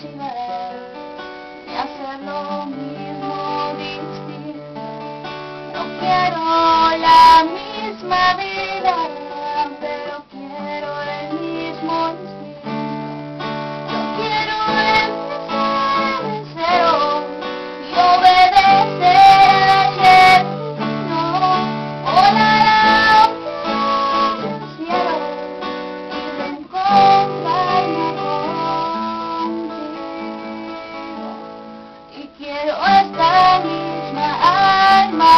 y hacer lo mismo distinto. No quiero la misma vida. my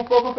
um pouco